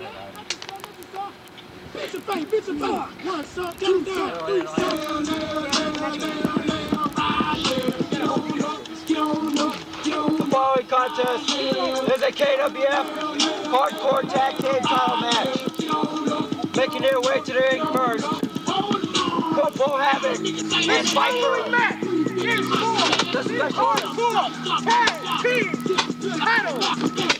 Bitch a contest is a KWF Hardcore Tag Team title match. Making their way to the ring first. Corporal Havoc and Viper. match is for The special hardcore tag team title.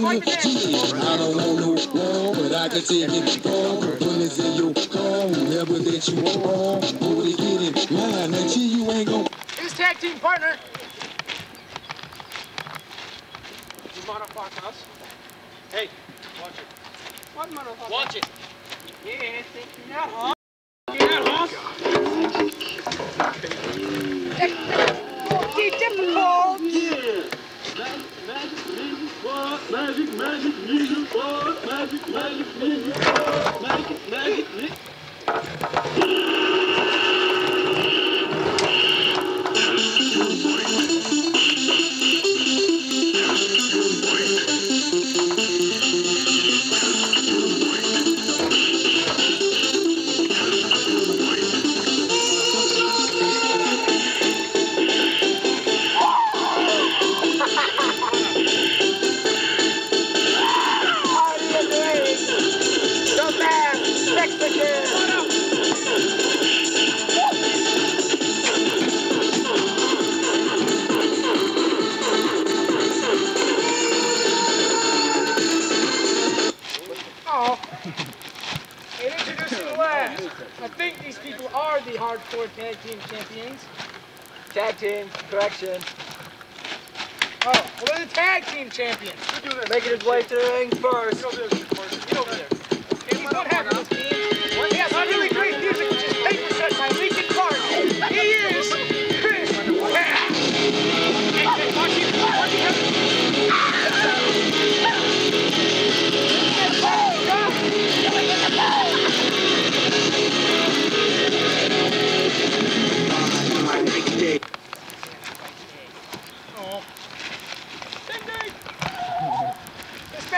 bid, everything is. I don't want no wrong, but I can take it wrong. When it's in your car, whoever that you are, go to get in line until you ain't gon' His tag team partner. You motherfuck us. Hey, watch it. What motherfucker? Watch it. Yeah, think you're not hot. You're not hot. Okay, difficult. Out tag team champions. Tag team, correction. Oh, well, they're the tag team champions. Making his way to the ring first.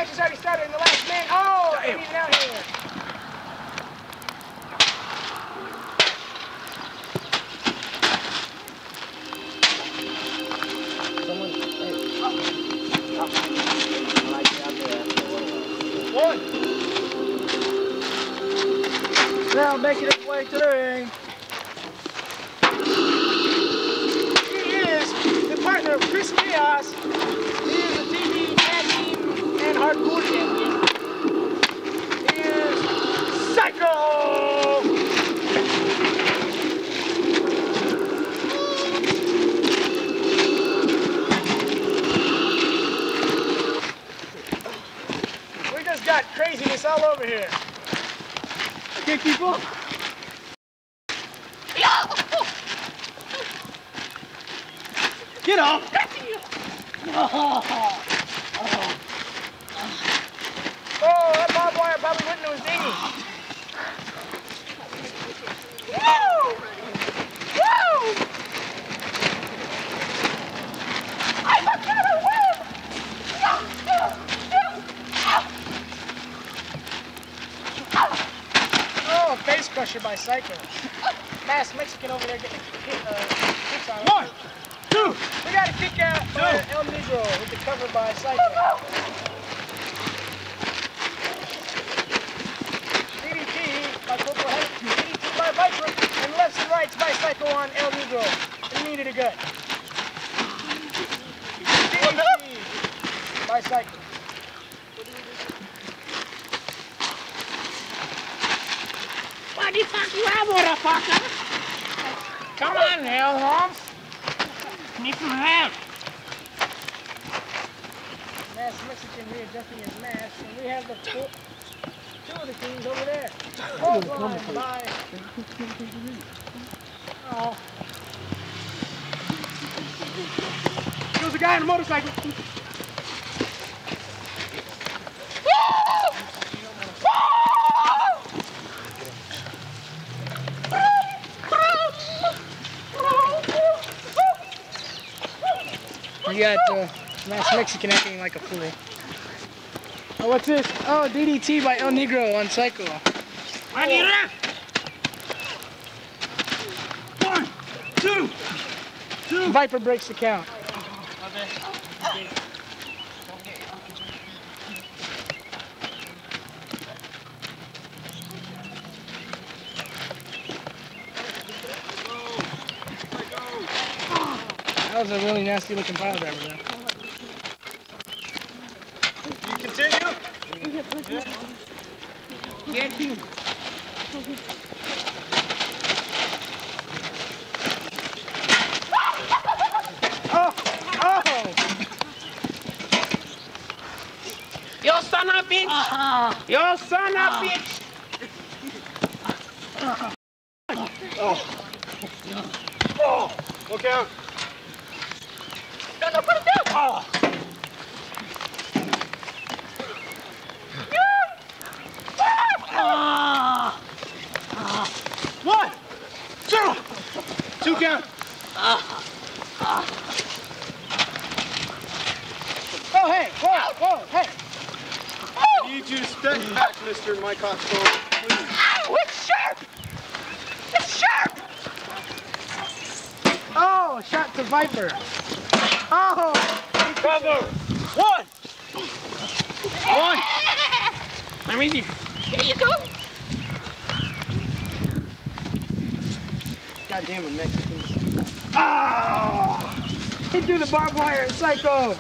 Match has already started in the last man. Oh, out here. One. Now making his way to the ring. He is the partner of Chris Kaos. Hardcore champion. Is Sycho. We just got craziness all over here. Okay, people. Get off! Oh, that barbed wire probably went into his dinghy. Woo! Woo! I'm a gonna win! Oh, face crusher by Sycho. Mass Mexican over there getting hit, uh, kicks on. One, two. We got a kick out by El Negro with the cover by Sycho. DDT by Corporal Head. DDT by Viper. Sycho on El Negro. It needed a gut. Sycho. What the fuck you have, motherfucker? Come on, hell, Holmes. Need some help. Masked Mexican readjusting his mask, and we have the two of the kings over there. Oh, blind. Oh. There was a guy on a motorcycle. You got uh, masked Mexican acting like a fool. Oh, what's this? Oh, DDT by El Negro on Sycho. What do you left? One, two, Viper breaks the count. That was a really nasty looking pile driver there. get him. Oh! Oh! Yo, Uh-huh. son of a uh-huh. bitch. Yo, son of a bitch. Look out. No, no, put it down. Oh. Uh-huh. One, two, two count. Oh, hey! Whoa! Whoa! Hey! I need you to step back, Mr. Mike Hostel. Ow, it's sharp. It's sharp. Oh! Shot to Viper. Oh! Cover. One. One. Let me see. Here you go. God damn it, Mexicans. Oh! Ah! He threw the barbed wire Sycho.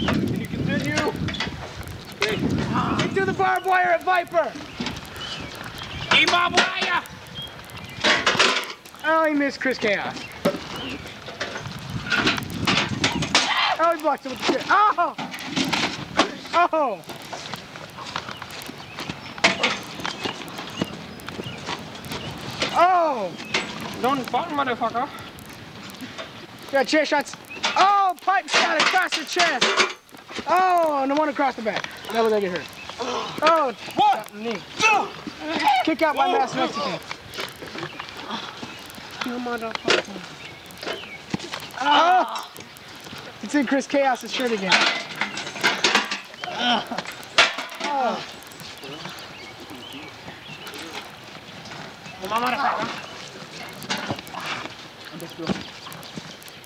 Can you continue? Threw the barbed wire at Viper. Keep on wire. Oh, he missed Chris Kaos. Oh, he blocked him with the shit. Oh! Oh! Oh! Don't fall, motherfucker. Got chair shots. Oh, pipe shot across the chest. Oh, and the one across the back. Never gonna get hurt. Oh, what? Knee. Kick out by Mass Mexican. You motherfucker. Oh! It's in Chris Kaos's shirt again. Oh. Come on, motherfucker.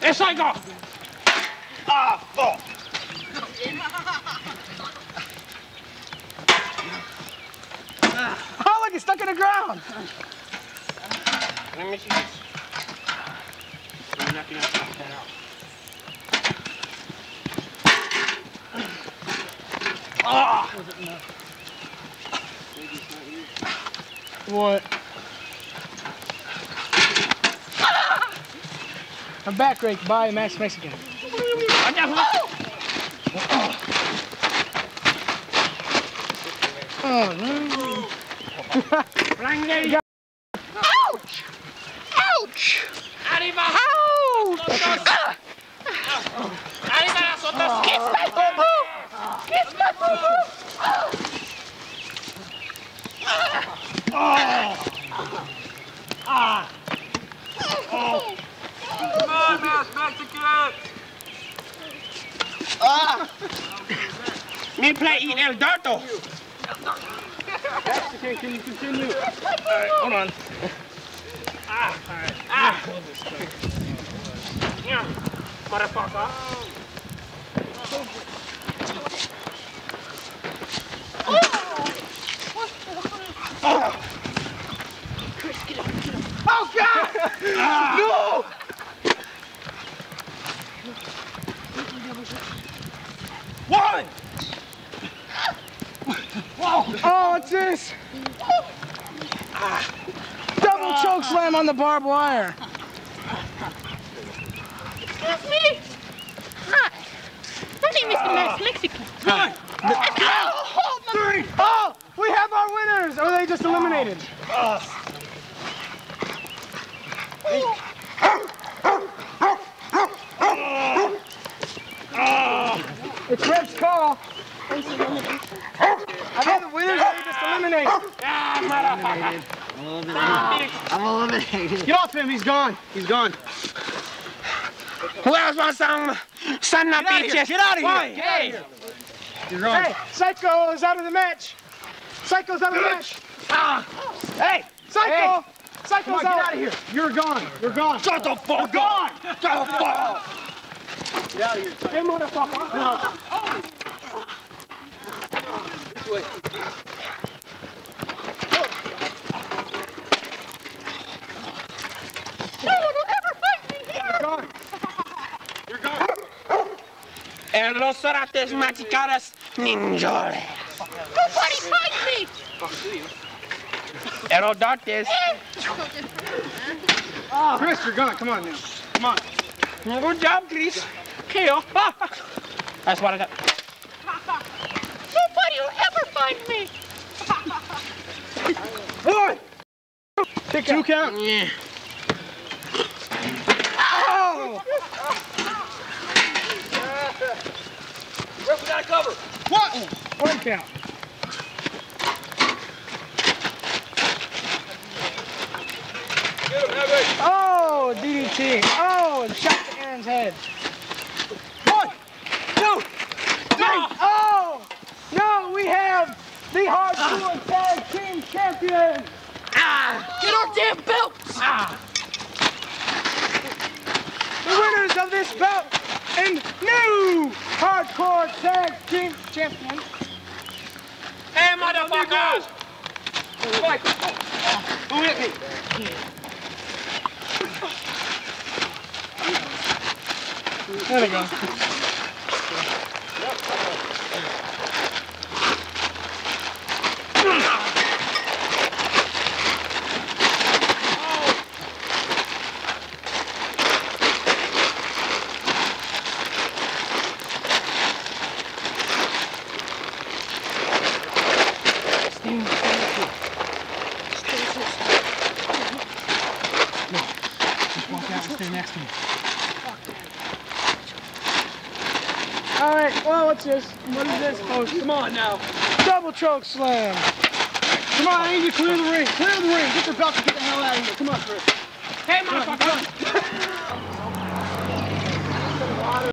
Hey, Sycho. Ah, fuck. oh, look, he's stuck in the ground. Let me see this. I'm not gonna pop that out. Ah! What? A back rake by Max Mexican. Fuck? Oh, no. Ouch! Ouch! Arriba! Ouch! Arriba las otras. Kiss my boo Kiss my boo Come on, Mexican. Me play eat El Dorto. Mexican, can you continue? Alright, hold on. Ah, alright. Ah. Yeah, motherfucker. Oh, No! One! Oh, this? Ah, double choke slam on the barbed wire. Excuse me. Hi. My name is the ah. Max Mexican. Ah. Three. Oh, we have our winners. Or are they just eliminated? It's Red's call. Are they the winners or are they just eliminated? I'm eliminated. Get off him. He's gone. He's gone. Who else wants some son of Get out of here. bitches? Get out of here. Why? Get out of Hey. here. Hey, Sycho is out of the match. Sycho's out of the match. Ah. Hey, Sycho. Hey. Sycho's Come on, get out. out of here. You're gone. You're gone. Shut the fuck You're up! gone. Shut the fuck up! Get out of here. Hey, motherfucker. No. No one will ever find me here. You're gone. You're gone. En los orates maticaras ninjores. Nobody find me. Herodotus. Ah, Chris, you're gone. Come on now. Come on. Good job, Chris. Kill. That's what I got. Nobody will ever find me. One. Two count. Yeah. Oh. We got cover. What? One count. Get him. Oh, DDT. Oh, and shot to Aaron's head. One, two, three. Oh, no, we have the hardcore tag team champion. Ah, get our damn belts. Ah. The winners of this bout and new hardcore tag team champion. Hey, motherfuckers. Who hit me? There we go. All right, well, what's this? What is this? Oh, Come on now. double choke slam. Come on, I need you to clear the ring. Clear the ring. Get your belt and get the hell out of here. Come on, Chris. Hey, motherfuckers.